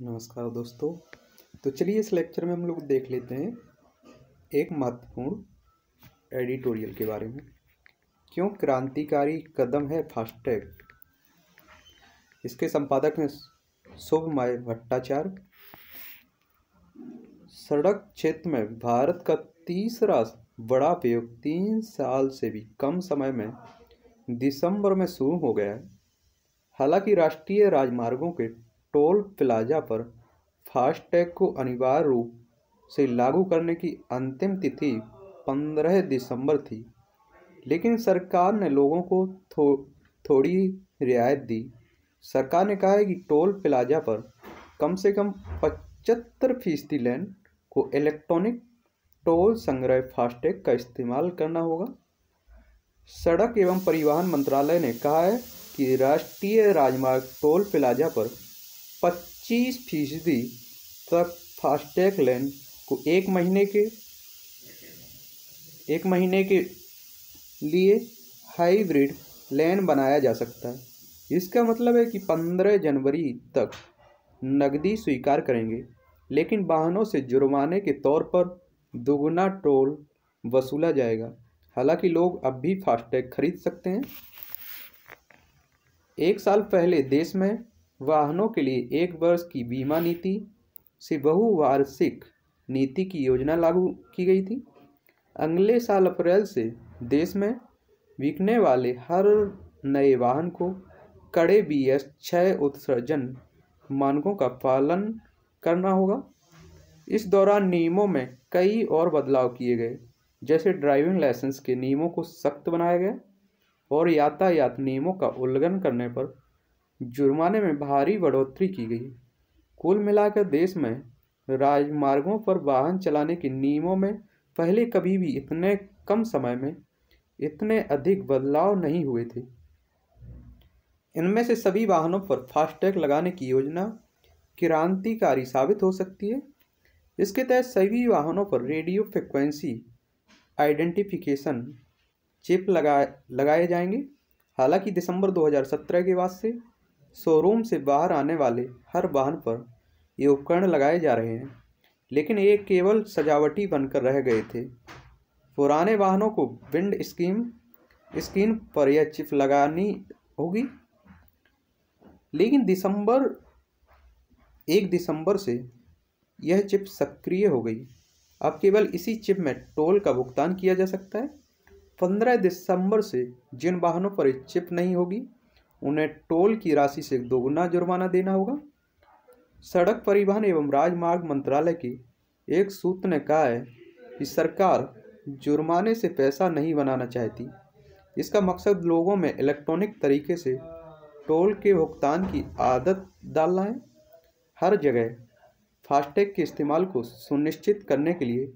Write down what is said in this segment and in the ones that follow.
नमस्कार दोस्तों। तो चलिए इस लेक्चर में हम लोग देख लेते हैं एक महत्वपूर्ण एडिटोरियल के बारे में। क्यों क्रांतिकारी कदम है फास्टैग? इसके संपादक हैं शुभ शुभमय भट्टाचार्य। सड़क क्षेत्र में भारत का तीसरा बड़ा उपयोग तीन साल से भी कम समय में दिसंबर में शुरू हो गया है। हालाँकि राष्ट्रीय राजमार्गों के टोल प्लाजा पर फास्टैग को अनिवार्य रूप से लागू करने की अंतिम तिथि 15 दिसंबर थी लेकिन सरकार ने लोगों को थो, थोड़ी रियायत दी। सरकार ने कहा है कि टोल प्लाजा पर कम से कम पचहत्तर फ़ीसदी लैंड को इलेक्ट्रॉनिक टोल संग्रह फास्टैग का इस्तेमाल करना होगा। सड़क एवं परिवहन मंत्रालय ने कहा है कि राष्ट्रीय राजमार्ग टोल प्लाजा पर 25 फ़ीसदी तक फास्टैग लेन को एक महीने के, एक महीने के लिए हाइब्रिड लेन बनाया जा सकता है। इसका मतलब है कि 15 जनवरी तक नकदी स्वीकार करेंगे, लेकिन वाहनों से जुर्माने के तौर पर दोगुना टोल वसूला जाएगा। हालाँकि लोग अब भी फास्टैग खरीद सकते हैं। एक साल पहले देश में वाहनों के लिए एक वर्ष की बीमा नीति से बहुवार्षिक नीति की योजना लागू की गई थी। अगले साल अप्रैल से देश में बिकने वाले हर नए वाहन को कड़े बी एस छः उत्सर्जन मानकों का पालन करना होगा। इस दौरान नियमों में कई और बदलाव किए गए, जैसे ड्राइविंग लाइसेंस के नियमों को सख्त बनाया गया और यातायात नियमों का उल्लंघन करने पर जुर्माने में भारी बढ़ोतरी की गई। कुल मिलाकर देश में राजमार्गों पर वाहन चलाने के नियमों में पहले कभी भी इतने कम समय में इतने अधिक बदलाव नहीं हुए थे। इनमें से सभी वाहनों पर फास्टैग लगाने की योजना क्रांतिकारी साबित हो सकती है। इसके तहत सभी वाहनों पर रेडियो फ्रिक्वेंसी आइडेंटिफिकेशन चिप लगाए लगाए जाएँगे। हालाँकि दिसंबर 2017 के बाद से शोरूम से बाहर आने वाले हर वाहन पर ये उपकरण लगाए जा रहे हैं, लेकिन ये केवल सजावटी बनकर रह गए थे। पुराने वाहनों को विंड स्कीम स्क्रीन पर यह चिप लगानी होगी। लेकिन दिसंबर, एक दिसंबर से यह चिप सक्रिय हो गई। अब केवल इसी चिप में टोल का भुगतान किया जा सकता है। पंद्रह दिसंबर से जिन वाहनों पर चिप नहीं होगी उन्हें टोल की राशि से दोगुना जुर्माना देना होगा। सड़क परिवहन एवं राजमार्ग मंत्रालय की एक सूत्र ने कहा है कि सरकार जुर्माने से पैसा नहीं बनाना चाहती। इसका मकसद लोगों में इलेक्ट्रॉनिक तरीके से टोल के भुगतान की आदत डालना है। हर जगह फास्टैग के इस्तेमाल को सुनिश्चित करने के लिए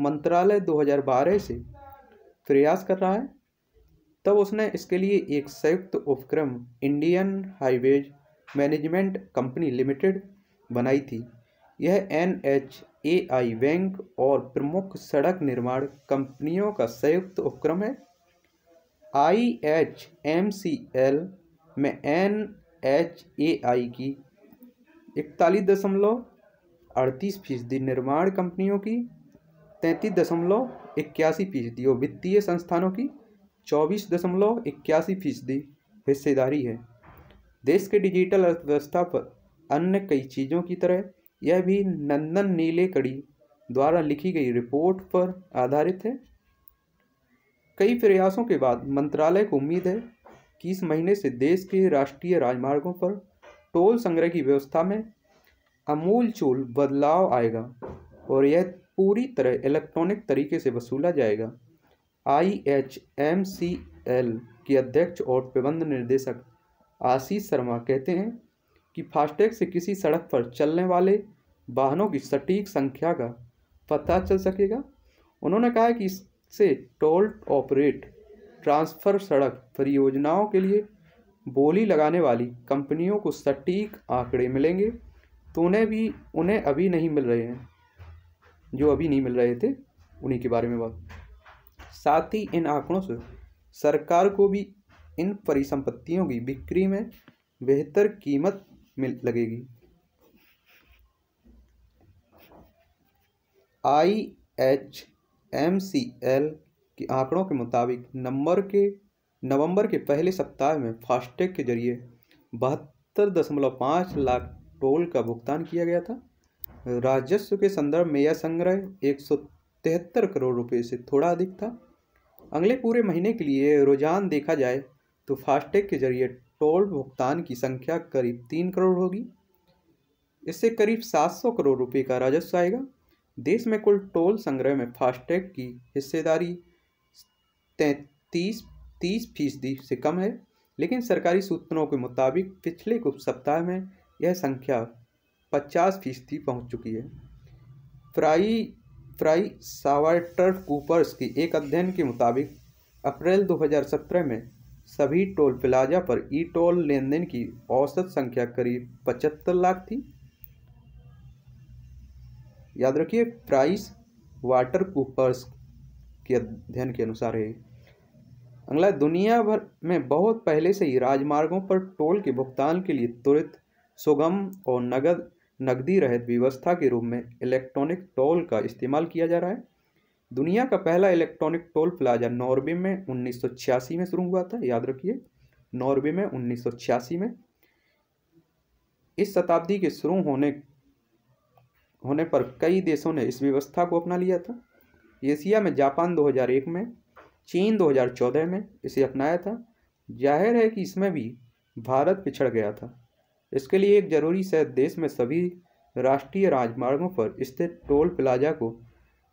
मंत्रालय 2012 से प्रयास कर रहा है। तब उसने इसके लिए एक संयुक्त उपक्रम, Indian Highways Management Company Limited, बनाई थी। यह N H A I bank और प्रमुख सड़क निर्माण कंपनियों का संयुक्त उपक्रम है। I H M C L में एन एच ए आई की इकतालीस दशमलव अड़तीस फ़ीसदी निर्माण कंपनियों की, तैंतीस दशमलव इक्यासी फ़ीसदी और वित्तीय संस्थानों की चौबीस दशमलव इक्यासी फ़ीसदी हिस्सेदारी है। देश के डिजिटल अर्थव्यवस्था पर अन्य कई चीज़ों की तरह यह भी नंदन नीले कड़ी द्वारा लिखी गई रिपोर्ट पर आधारित है। कई प्रयासों के बाद मंत्रालय को उम्मीद है कि इस महीने से देश के राष्ट्रीय राजमार्गों पर टोल संग्रह की व्यवस्था में अमूल चूल बदलाव आएगा और यह पूरी तरह इलेक्ट्रॉनिक तरीके से वसूला जाएगा। I H M C L के अध्यक्ष और प्रबंध निर्देशक आशीष शर्मा कहते हैं कि फास्टैग से किसी सड़क पर चलने वाले वाहनों की सटीक संख्या का पता चल सकेगा। उन्होंने कहा कि इससे टोल ऑपरेट ट्रांसफ़र सड़क परियोजनाओं के लिए बोली लगाने वाली कंपनियों को सटीक आंकड़े मिलेंगे। तो उन्हें भी, उन्हें अभी नहीं मिल रहे हैं। जो अभी नहीं मिल रहे थे, उन्हीं के बारे में बात। साथ ही इन आंकड़ों से सरकार को भी इन परिसंपत्तियों की बिक्री में बेहतर कीमत मिल लगेगी। I H M C L के आंकड़ों के मुताबिक नंबर के, नवंबर के पहले सप्ताह में फास्टैग के ज़रिए बहत्तर दशमलव पाँच लाख टोल का भुगतान किया गया था। राजस्व के संदर्भ में यह संग्रह एक सौ तिहत्तर करोड़ रुपए से थोड़ा अधिक था। अगले पूरे महीने के लिए रुझान देखा जाए तो फास्टैग के ज़रिए टोल भुगतान की संख्या करीब तीन करोड़ होगी। इससे करीब सात सौ करोड़ रुपए का राजस्व आएगा। देश में कुल टोल संग्रह में फास्टैग की हिस्सेदारी तैंतीस, तीस फ़ीसदी से कम है, लेकिन सरकारी सूत्रों के मुताबिक पिछले कुछ सप्ताह में यह संख्या पचास फ़ीसदी पहुँच चुकी है। फ्राई फ्राई सावाटर कूपर्स की एक अध्ययन के मुताबिक, अप्रैल 2017 में सभी टोल प्लाजा पर ई टोल लेन देन की औसत संख्या करीब पचहत्तर लाख थी। याद रखिए, प्राइस वाटर कूपर्स के अध्ययन के अनुसार है। अगला, दुनिया भर में बहुत पहले से ही राजमार्गों पर टोल के भुगतान के लिए त्वरित, सुगम और नगद नकदी रहित व्यवस्था के रूप में इलेक्ट्रॉनिक टोल का इस्तेमाल किया जा रहा है। दुनिया का पहला इलेक्ट्रॉनिक टोल प्लाजा नॉर्वे में उन्नीस सौ छियासी में शुरू हुआ था, याद रखिए। नॉर्वे में उन्नीस सौ छियासी में। इस शताब्दी के शुरू होने होने पर कई देशों ने इस व्यवस्था को अपना लिया था। एशिया में जापान 2001 में, चीन 2014 में इसे अपनाया था। ज़ाहिर है कि इसमें भी भारत पिछड़ गया था। इसके लिए एक ज़रूरी से देश में सभी राष्ट्रीय राजमार्गों पर स्थित टोल प्लाजा को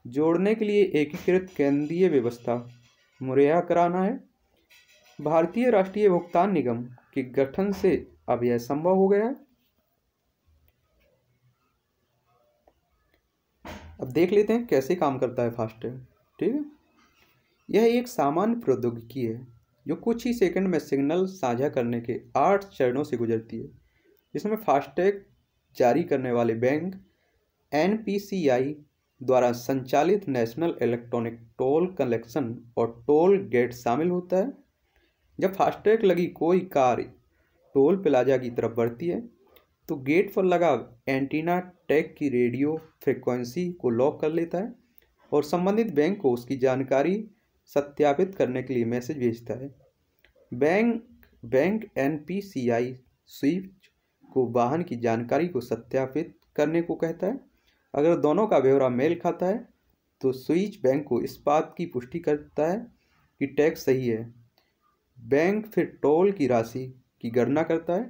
जोड़ने के लिए एकीकृत केंद्रीय व्यवस्था मुहैया कराना है। भारतीय राष्ट्रीय भुगतान निगम के गठन से अब यह संभव हो गया है। अब देख लेते हैं कैसे काम करता है फास्टैग, ठीक है? यह एक सामान्य प्रौद्योगिकी है, जो कुछ ही सेकंड में सिग्नल साझा करने के आठ चरणों से गुजरती है। जिसमें फास्टैग जारी करने वाले बैंक एनपीसीआई द्वारा संचालित नेशनल इलेक्ट्रॉनिक टोल कलेक्शन और टोल गेट शामिल होता है। जब फास्टैग लगी कोई कार टोल प्लाजा की तरफ़ बढ़ती है तो गेट पर लगा एंटीना टैग की रेडियो फ्रिक्वेंसी को लॉक कर लेता है और संबंधित बैंक को उसकी जानकारी सत्यापित करने के लिए मैसेज भेजता है। Bank bank N P C I switch को वाहन की जानकारी को सत्यापित करने को कहता है। अगर दोनों का ब्यौरा मेल खाता है तो स्विच बैंक को इस बात की पुष्टि करता है कि टैक्स सही है। बैंक फिर टोल की राशि की गणना करता है।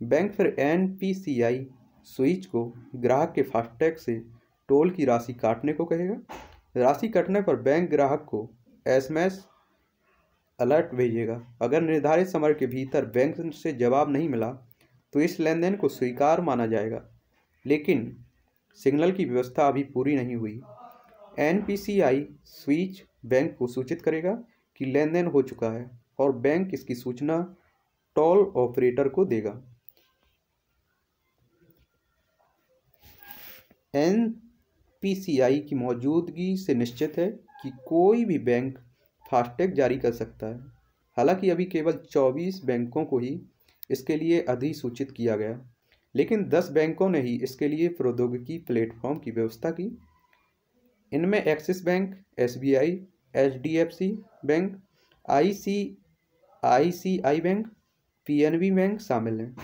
बैंक फिर N P C I switch को ग्राहक के फास्टैग से टोल की राशि काटने को कहेगा। राशि कटने पर बैंक ग्राहक को एसएमएस अलर्ट भेजेगा। अगर निर्धारित समय के भीतर बैंक से जवाब नहीं मिला तो इस लेन देन को स्वीकार माना जाएगा। लेकिन सिग्नल की व्यवस्था अभी पूरी नहीं हुई। एनपीसीआई स्विच बैंक को सूचित करेगा कि लेन देन हो चुका है और बैंक इसकी सूचना टोल ऑपरेटर को देगा। एनपीसीआई की मौजूदगी से निश्चित है कि कोई भी बैंक फास्टैग जारी कर सकता है। हालाँकि अभी केवल 24 बैंकों को ही इसके लिए अधिसूचित किया गया। लेकिन दस बैंकों ने ही इसके लिए प्रौद्योगिकी प्लेटफॉर्म की व्यवस्था की। इनमें Axis bank S B I H D F C bank I C I C I bank P N B bank शामिल हैं।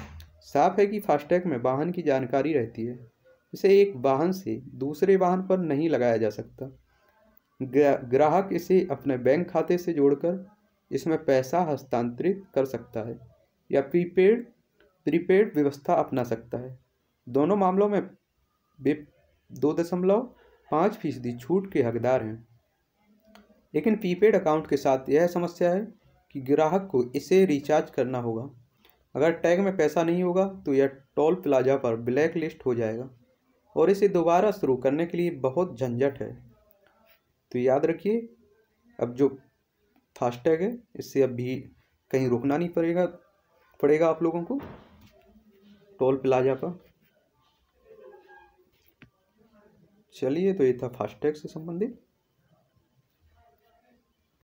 साफ़ है कि फास्टैग में वाहन की जानकारी रहती है। इसे एक वाहन से दूसरे वाहन पर नहीं लगाया जा सकता। ग्राहक इसे अपने बैंक खाते से जोड़कर इसमें पैसा हस्तांतरित कर सकता है। या प्रीपेड प्रीपेड व्यवस्था अपना सकता है। दोनों मामलों में वे दो दशमलव पाँच फ़ीसदी छूट के हकदार हैं। लेकिन प्रीपेड अकाउंट के साथ यह समस्या है कि ग्राहक को इसे रिचार्ज करना होगा। अगर टैग में पैसा नहीं होगा तो यह टोल प्लाजा पर ब्लैक लिस्ट हो जाएगा और इसे दोबारा शुरू करने के लिए बहुत झंझट है। तो याद रखिए, अब जो फास्टैग है, इससे अब भी कहीं रुकना नहीं पड़ेगा। पड़ेगा आप लोगों को? टोल प्लाजा पर। चलिए तो ये था फास्टैग से संबंधित।